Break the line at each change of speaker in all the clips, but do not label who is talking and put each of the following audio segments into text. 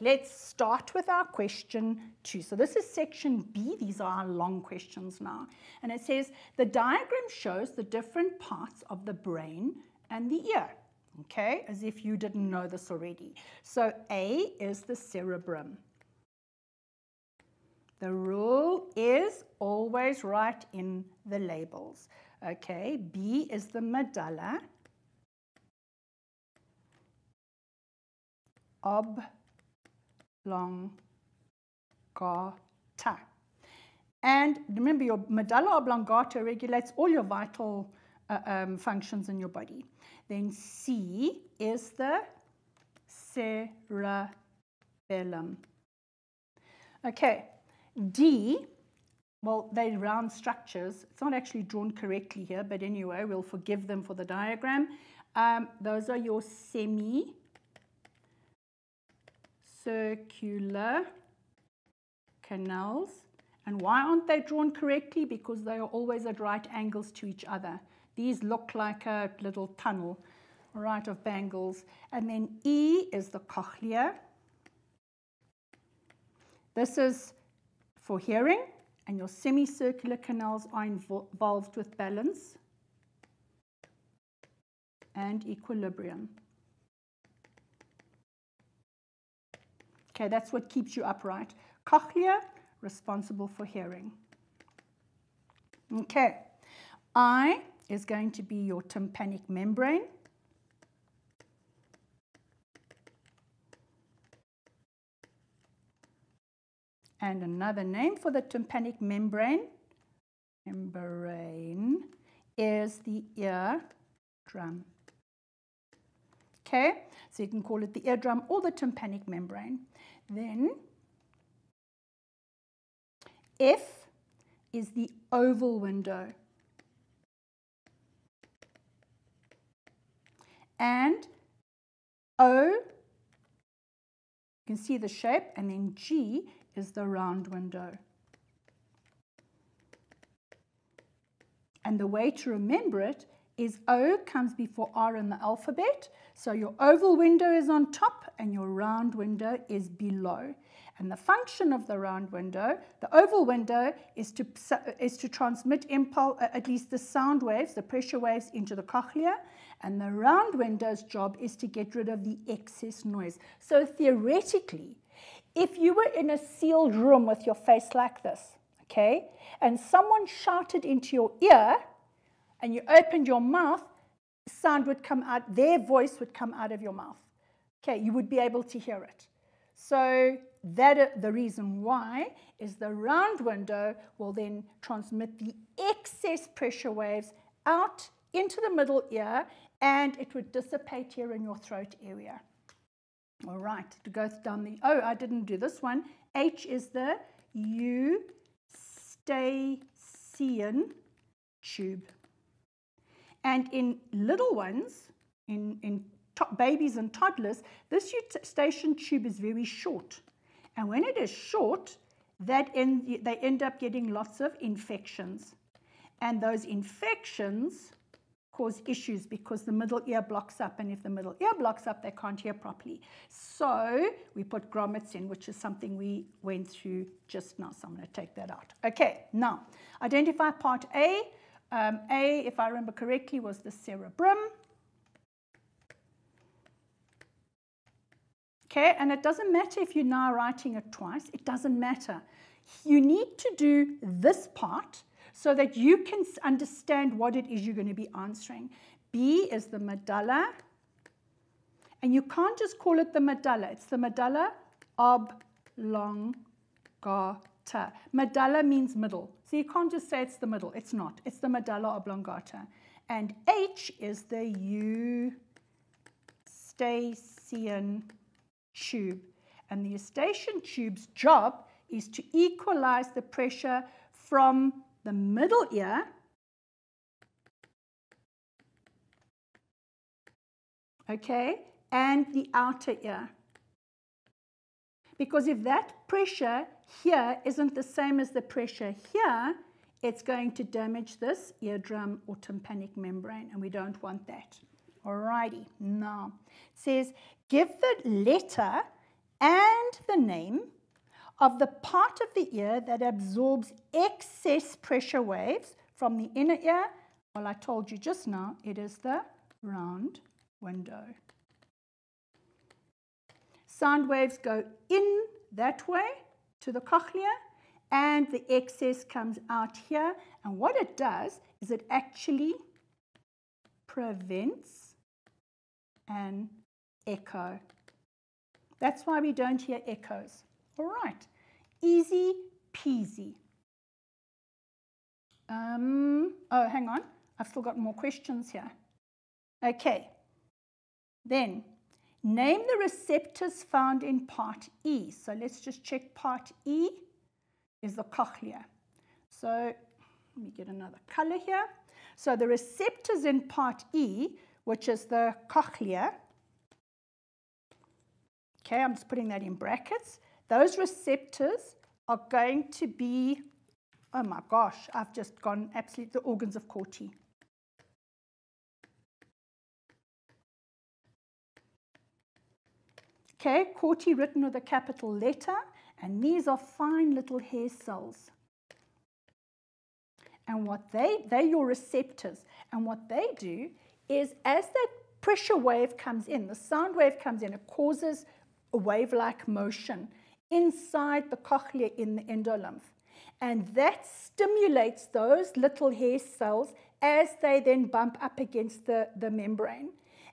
let's start with our question two. So this is section B. These are our long questions now. And it says, the diagram shows the different parts of the brain and the ear. Okay, as if you didn't know this already. So A is the cerebrum. The rule is always write in the labels. Okay, B is the medulla. Oblongata. And remember, your medulla oblongata regulates all your vital uh, um, functions in your body. Then C is the cerebellum. Okay, D, well, they're round structures. It's not actually drawn correctly here, but anyway, we'll forgive them for the diagram. Um, those are your semi circular canals. And why aren't they drawn correctly? Because they are always at right angles to each other. These look like a little tunnel, right, of bangles. And then E is the cochlea. This is for hearing, and your semicircular canals are involved with balance and equilibrium. Okay, that's what keeps you upright. Cochlea, responsible for hearing. Okay, I is going to be your tympanic membrane. And another name for the tympanic membrane, membrane is the eardrum. Okay, so you can call it the eardrum or the tympanic membrane. Then F is the oval window. And O, you can see the shape, and then G is the round window. And the way to remember it is O comes before R in the alphabet. So your oval window is on top and your round window is below. And the function of the round window, the oval window, is to, is to transmit impulse, uh, at least the sound waves, the pressure waves into the cochlea. And the round window's job is to get rid of the excess noise. So theoretically, if you were in a sealed room with your face like this, okay, and someone shouted into your ear and you opened your mouth, sound would come out, their voice would come out of your mouth. Okay, you would be able to hear it. So that uh, the reason why is the round window will then transmit the excess pressure waves out into the middle ear and it would dissipate here in your throat area. All right, to go down the, oh, I didn't do this one. H is the eustachian tube. And in little ones, in, in babies and toddlers, this eustachian tube is very short. And when it is short, that end, they end up getting lots of infections. And those infections cause issues because the middle ear blocks up. And if the middle ear blocks up, they can't hear properly. So we put grommets in, which is something we went through just now. So I'm going to take that out. Okay, now identify part A. Um, A, if I remember correctly, was the cerebrum. Okay, and it doesn't matter if you're now writing it twice. It doesn't matter. You need to do this part so that you can understand what it is you're going to be answering. B is the medulla. And you can't just call it the medulla. It's the medulla oblongata. Medulla means middle. So you can't just say it's the middle. It's not. It's the medulla oblongata. And H is the eustachian tube. And the eustachian tube's job is to equalize the pressure from the middle ear okay, and the outer ear. Because if that pressure here isn't the same as the pressure here, it's going to damage this eardrum or tympanic membrane, and we don't want that. Alrighty, now it says give the letter and the name of the part of the ear that absorbs excess pressure waves from the inner ear. Well, I told you just now, it is the round window. Sound waves go in that way to the cochlea and the excess comes out here. And what it does is it actually prevents an echo. That's why we don't hear echoes. All right, easy peasy. Um, oh, hang on. I've still got more questions here. Okay. Then, name the receptors found in part E. So let's just check part E is the cochlea. So let me get another color here. So the receptors in part E, which is the cochlea, okay, I'm just putting that in brackets. Those receptors are going to be, oh my gosh, I've just gone absolutely the organs of Corti. Okay, Corti written with a capital letter, and these are fine little hair cells. And what they, they're your receptors. And what they do is as that pressure wave comes in, the sound wave comes in, it causes a wave-like motion inside the cochlea in the endolymph. And that stimulates those little hair cells as they then bump up against the, the membrane.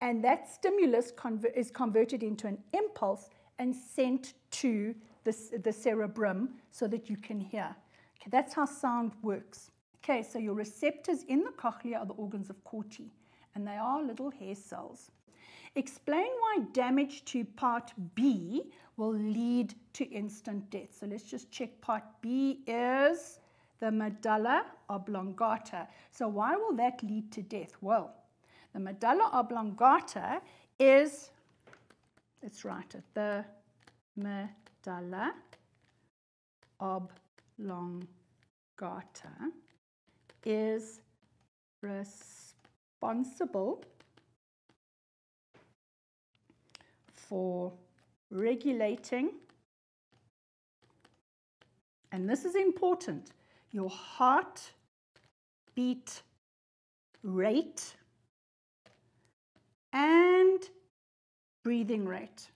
And that stimulus conver is converted into an impulse and sent to the, the cerebrum so that you can hear. Okay, that's how sound works. Okay, so your receptors in the cochlea are the organs of Corti, and they are little hair cells. Explain why damage to part B will lead to instant death. So let's just check part B is the medulla oblongata. So why will that lead to death? Well, the medulla oblongata is, let's write it, the medulla oblongata is responsible for regulating, and this is important, your heart beat rate and breathing rate.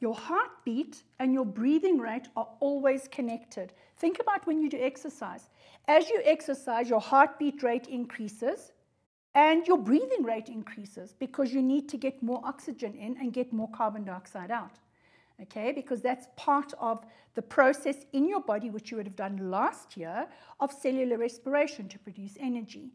Your heartbeat and your breathing rate are always connected. Think about when you do exercise. As you exercise, your heartbeat rate increases and your breathing rate increases because you need to get more oxygen in and get more carbon dioxide out. Okay, because that's part of the process in your body, which you would have done last year, of cellular respiration to produce energy.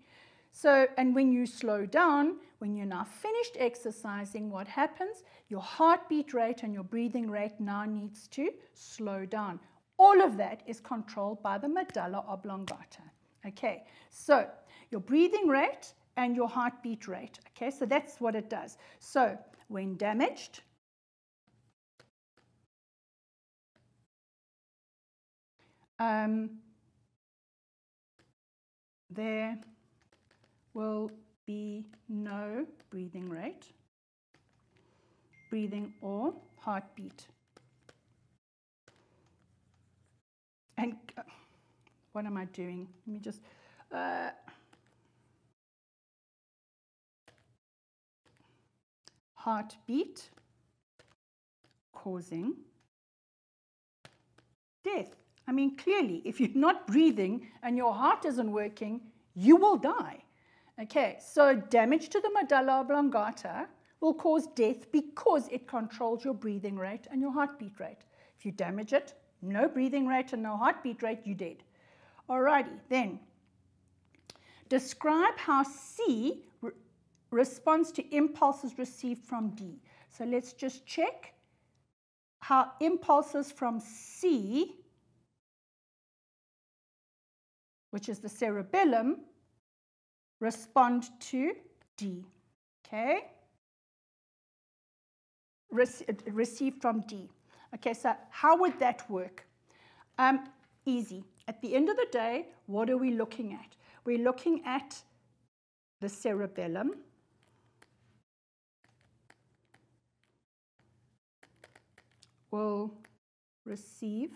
So, and when you slow down, when you're now finished exercising, what happens? Your heartbeat rate and your breathing rate now needs to slow down. All of that is controlled by the medulla oblongata. Okay, so your breathing rate and your heartbeat rate. Okay, so that's what it does. So when damaged, um, there will be no breathing rate, breathing or heartbeat. And uh, what am I doing? Let me just. Uh, heartbeat causing death. I mean, clearly, if you're not breathing and your heart isn't working, you will die. Okay, so damage to the medulla oblongata will cause death because it controls your breathing rate and your heartbeat rate. If you damage it, no breathing rate and no heartbeat rate, you're dead. Alrighty, then describe how C re responds to impulses received from D. So let's just check how impulses from C, which is the cerebellum, respond to D, okay? Uh, Received from D. Okay, so how would that work? Um, easy. At the end of the day, what are we looking at? We're looking at the cerebellum. Will receive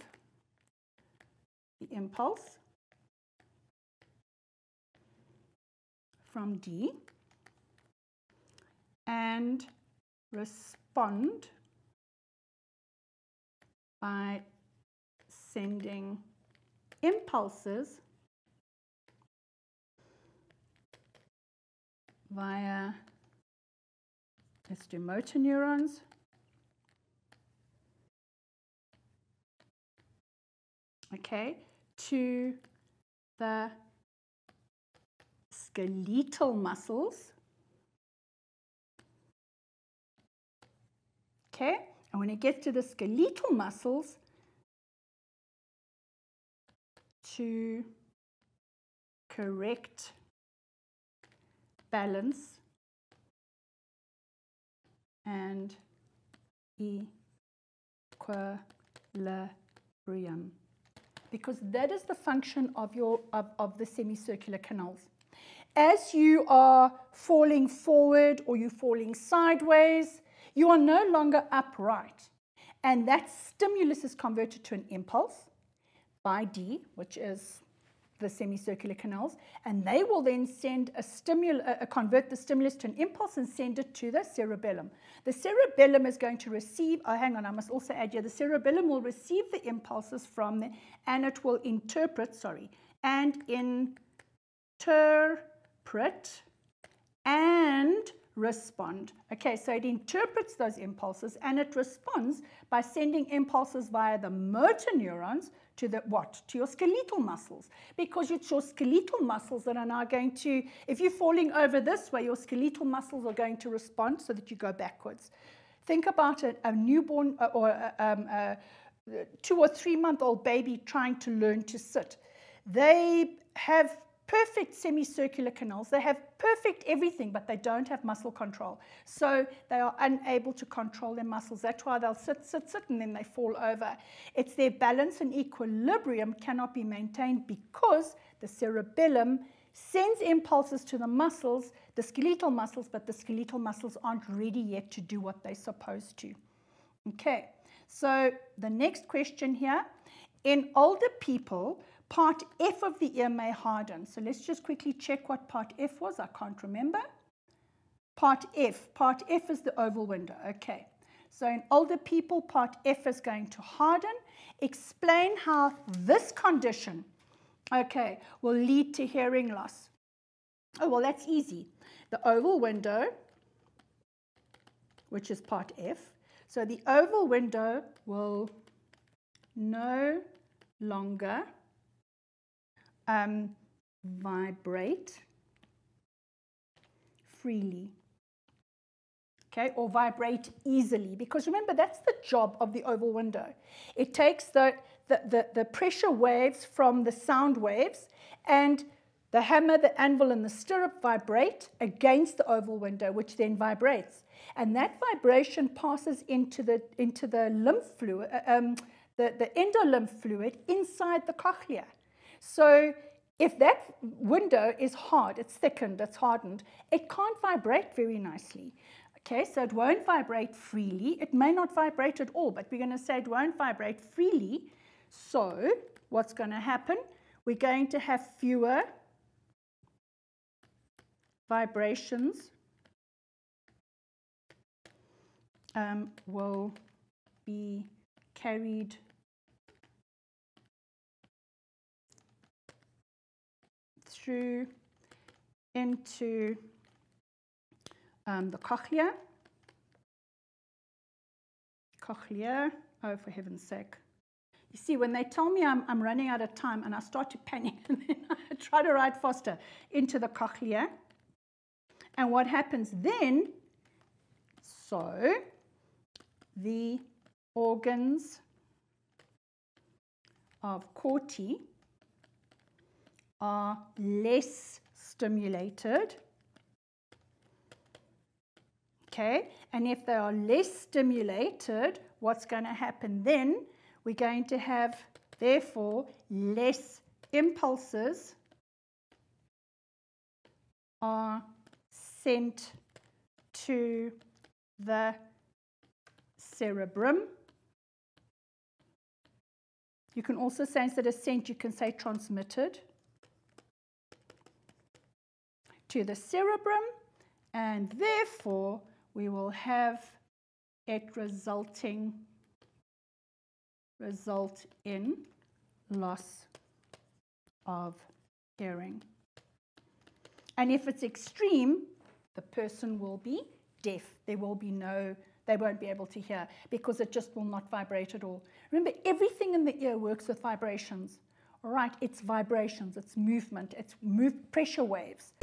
the impulse from D and respond by sending impulses via let's do motor neurons okay to the skeletal muscles okay and when it gets to the skeletal muscles to correct balance and equilibrium because that is the function of, your, of, of the semicircular canals. As you are falling forward or you're falling sideways, you are no longer upright. And that stimulus is converted to an impulse by D, which is the semicircular canals, and they will then send a stimulus, uh, convert the stimulus to an impulse and send it to the cerebellum. The cerebellum is going to receive, oh, hang on, I must also add here, the cerebellum will receive the impulses from the, and it will interpret, sorry, and interpret and respond. Okay, so it interprets those impulses and it responds by sending impulses via the motor neurons to the what? To your skeletal muscles. Because it's your skeletal muscles that are now going to, if you're falling over this way, your skeletal muscles are going to respond so that you go backwards. Think about it, a newborn uh, or a, uh, um, a two or three month old baby trying to learn to sit. They have perfect semicircular canals. They have perfect everything, but they don't have muscle control. So they are unable to control their muscles. That's why they'll sit, sit, sit, and then they fall over. It's their balance and equilibrium cannot be maintained because the cerebellum sends impulses to the muscles, the skeletal muscles, but the skeletal muscles aren't ready yet to do what they're supposed to. Okay, so the next question here. In older people, Part F of the ear may harden. So let's just quickly check what part F was. I can't remember. Part F. Part F is the oval window. Okay. So in older people, part F is going to harden. Explain how this condition, okay, will lead to hearing loss. Oh, well, that's easy. The oval window, which is part F. So the oval window will no longer um, vibrate freely. Okay, or vibrate easily. Because remember, that's the job of the oval window. It takes the, the, the, the pressure waves from the sound waves and the hammer, the anvil, and the stirrup vibrate against the oval window, which then vibrates. And that vibration passes into the, into the lymph fluid, uh, um, the, the endolymph fluid inside the cochlea. So if that window is hard, it's thickened, it's hardened, it can't vibrate very nicely. Okay, so it won't vibrate freely. It may not vibrate at all, but we're going to say it won't vibrate freely. So what's going to happen? We're going to have fewer vibrations um, will be carried through into um, the cochlea. Cochlea, oh, for heaven's sake. You see, when they tell me I'm, I'm running out of time and I start to panic, and then I try to write faster into the cochlea. And what happens then? So, the organs of Corti are less stimulated. Okay, and if they are less stimulated, what's going to happen then? We're going to have, therefore, less impulses are sent to the cerebrum You can also say instead of sent, you can say transmitted to the cerebrum, and therefore we will have it resulting result in loss of hearing. And if it's extreme, the person will be deaf. There will be no, they won't be able to hear because it just will not vibrate at all. Remember, everything in the ear works with vibrations. All right, it's vibrations, it's movement, it's move, pressure waves.